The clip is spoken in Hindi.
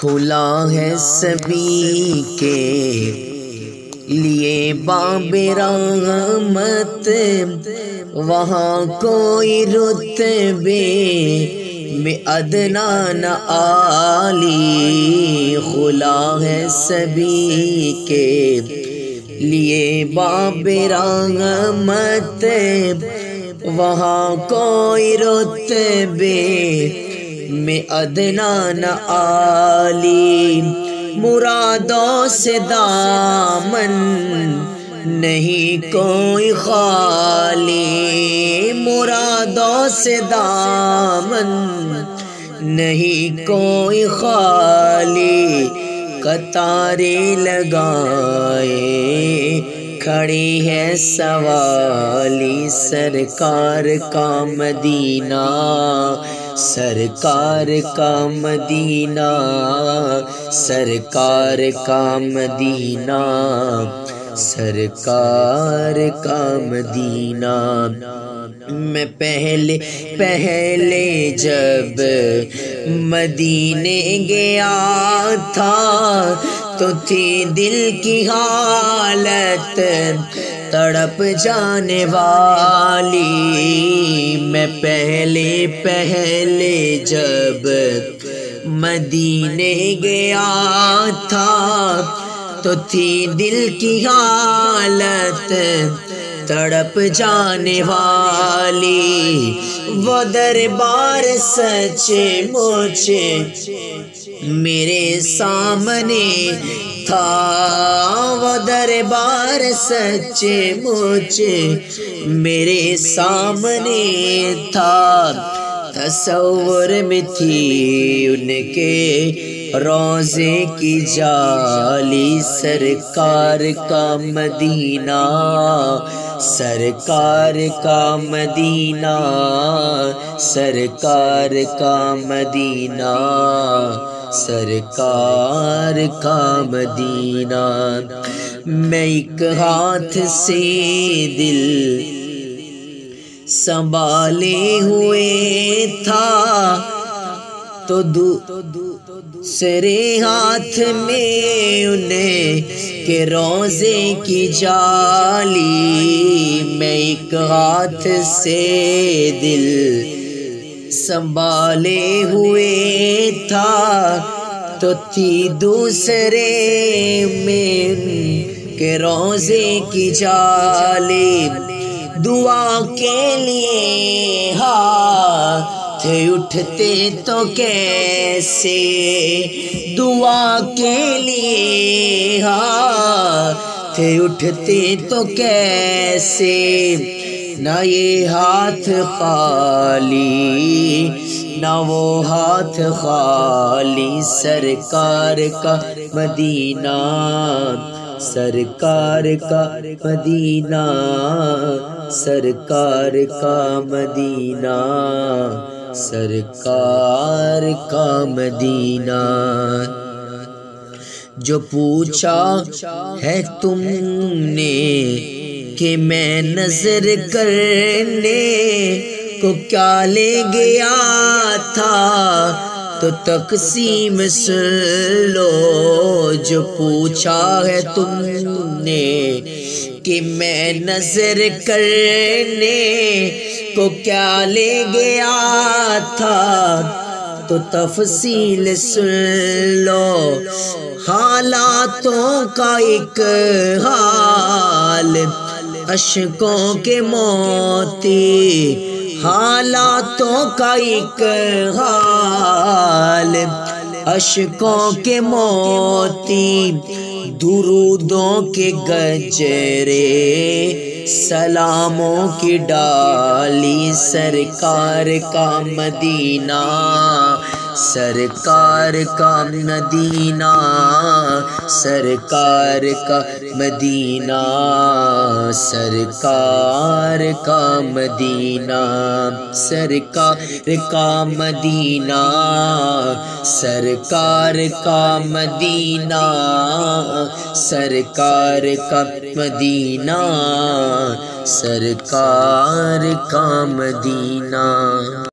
खुला है सभी के लिए बाबे रहमत। वहाँ कोई रुतबे में अदना न आली। खुला है सभी के लिए बाबे रहमत। वहाँ कोई रुतबे में अदना न आली मुरादों से दामन नहीं कोई खाली मुरादों से दामन नहीं कोई खाली, कतारे लगाए, खड़ी है सवाली, सरकार का मदीना। सरकार का मदीना, सरकार का मदीना, सरकार का मदीना। मैं पहले पहले जब मदीने गया था तो थी दिल की हालत तड़प जाने वाली। मैं पहले पहले जब मदीने गया था तो थी दिल की हालत तड़प जाने वाली। वो दरबार सच मोचे मेरे सामने था वो दरबार सच्चे मुझे मेरे सामने था। तस्वर में थी उनके रोज़े की जाली। सरकार का मदीना, सरकार का मदीना, सरकार का मदीना। सरकार का मदीना। मैं एक हाथ से दिल संभाले हुए था। तो दूसरे हाथ में उन्हें के रोज़े की जाली। मैं एक हाथ से दिल संभाले हुए था तो थी दूसरे में के रोज़े की जाली। दुआ के लिए हाथ उठते तो कैसे? दुआ के लिए हाथ उठते तो कैसे? ये हाथ खाली ना वो हाथ खाली। सरकार का मदीना, सरकार का मदीना, सरकार का मदीना, सरकार का मदीना। जो पूछा है तुमने कि मैं नज़र करने को क्या ले गया था? तो तकसीम सुन लो जो पूछा है तुमने कि मैं नज़र करने को क्या ले गया था? तो तफसील सुन लो हालातों का एक हाल अशकों के मोती हालातों का एक हाल। अशकों के मोती दुरूदों के गजरे सलामों की डाली सरकार का मदीना। सरकार का मदीना, सरकार का मदीना, सरकार का मदीना, सरकार का मदीना, सरकार का मदीना, सरकार का मदीना, सरकार का मदीना।